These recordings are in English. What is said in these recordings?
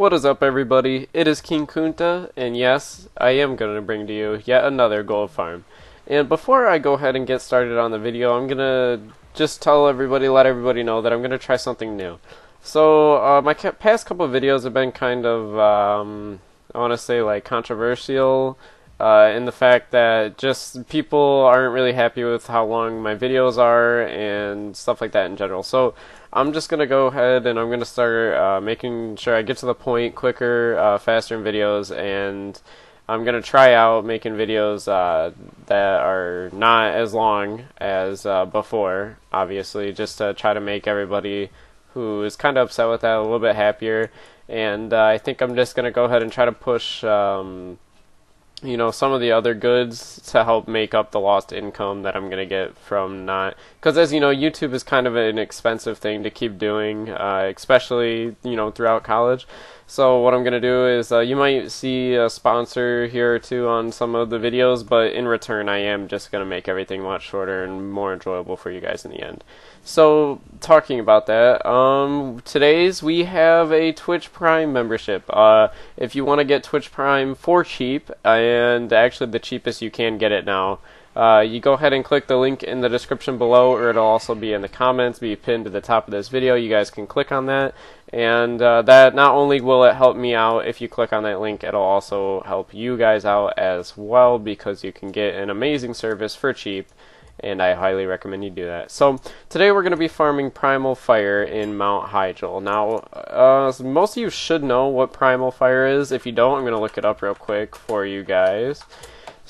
What is up, everybody? It is King Kunta, and yes, I am going to bring to you yet another gold farm. And before I go ahead and get started on the video, I'm going to just tell everybody, let everybody know that I'm going to try something new. So, uh, my past couple videos have been kind of, um, I want to say, like, controversial uh, in the fact that just people aren't really happy with how long my videos are and stuff like that in general. So I'm just gonna go ahead and I'm gonna start uh, making sure I get to the point quicker, uh, faster in videos, and I'm gonna try out making videos uh, that are not as long as uh, before. Obviously, just to try to make everybody who is kind of upset with that a little bit happier. And uh, I think I'm just gonna go ahead and try to push. Um, you know some of the other goods to help make up the lost income that I'm gonna get from not because as you know YouTube is kind of an expensive thing to keep doing uh, especially you know throughout college so what I'm gonna do is uh, you might see a sponsor here or two on some of the videos but in return I am just gonna make everything much shorter and more enjoyable for you guys in the end so, talking about that, um, today's we have a Twitch Prime membership. Uh, if you want to get Twitch Prime for cheap, and actually the cheapest you can get it now, uh, you go ahead and click the link in the description below, or it'll also be in the comments, be pinned to the top of this video. You guys can click on that, and uh, that not only will it help me out if you click on that link, it'll also help you guys out as well because you can get an amazing service for cheap and I highly recommend you do that. So today we're going to be farming Primal Fire in Mount Hyjal. Now, uh, most of you should know what Primal Fire is. If you don't, I'm going to look it up real quick for you guys.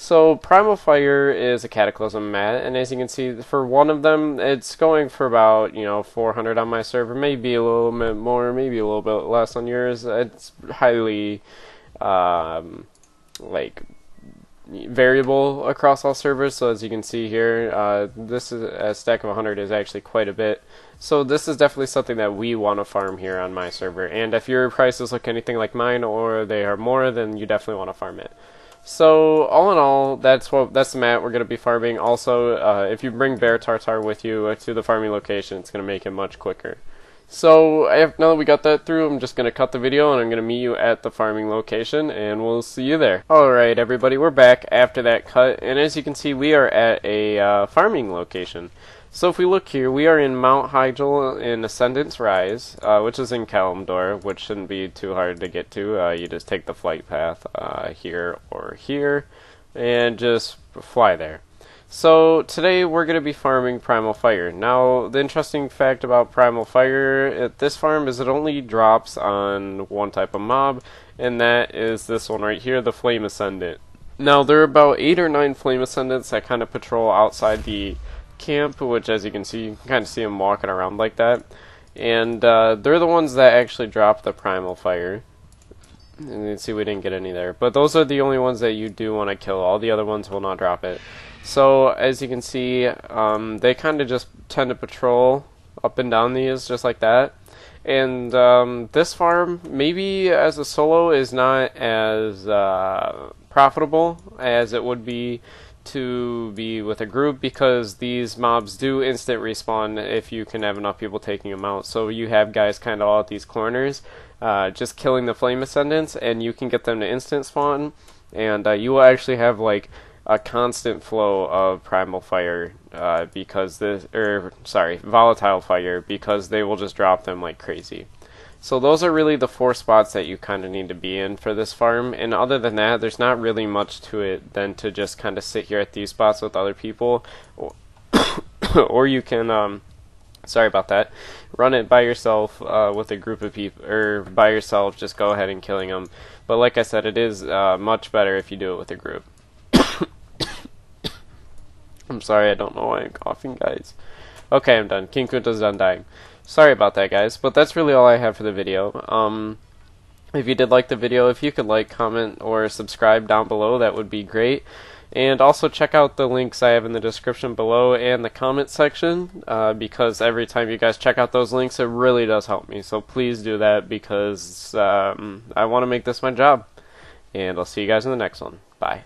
So Primal Fire is a Cataclysm mat, and as you can see, for one of them, it's going for about you know 400 on my server, maybe a little bit more, maybe a little bit less on yours. It's highly um, like variable across all servers. So as you can see here, uh, this is a stack of 100 is actually quite a bit. So this is definitely something that we want to farm here on my server. And if your prices look anything like mine or they are more, then you definitely want to farm it. So all in all, that's what that's the mat we're going to be farming. Also, uh, if you bring Bear Tartare with you to the farming location, it's going to make it much quicker. So now that we got that through, I'm just going to cut the video and I'm going to meet you at the farming location and we'll see you there. Alright everybody, we're back after that cut and as you can see we are at a uh, farming location. So if we look here, we are in Mount Hyjal in Ascendant's Rise, uh, which is in Kalimdor, which shouldn't be too hard to get to. Uh, you just take the flight path uh, here or here and just fly there. So today we're going to be farming Primal Fire. Now the interesting fact about Primal Fire at this farm is it only drops on one type of mob and that is this one right here, the Flame Ascendant. Now there are about 8 or 9 Flame Ascendants that kind of patrol outside the camp, which as you can see, you can kind of see them walking around like that. And uh, they're the ones that actually drop the Primal Fire. And you can see we didn't get any there. But those are the only ones that you do want to kill. All the other ones will not drop it. So as you can see, um, they kind of just tend to patrol up and down these just like that. And um, this farm, maybe as a solo, is not as uh, profitable as it would be to be with a group because these mobs do instant respawn if you can have enough people taking them out. So you have guys kind of all at these corners, uh, just killing the flame ascendants, and you can get them to instant spawn, and uh, you will actually have like a constant flow of primal fire uh, because the or sorry volatile fire because they will just drop them like crazy. So those are really the four spots that you kind of need to be in for this farm. And other than that, there's not really much to it than to just kind of sit here at these spots with other people, or, or you can um, sorry about that. Run it by yourself uh, with a group of people, or by yourself. Just go ahead and killing them. But like I said, it is uh, much better if you do it with a group. I'm sorry, I don't know why I'm coughing, guys. Okay, I'm done. King Kunta's done dying. Sorry about that, guys, but that's really all I have for the video. Um, if you did like the video, if you could like, comment, or subscribe down below, that would be great. And also check out the links I have in the description below and the comment section, uh, because every time you guys check out those links, it really does help me. So please do that because um, I want to make this my job. And I'll see you guys in the next one. Bye.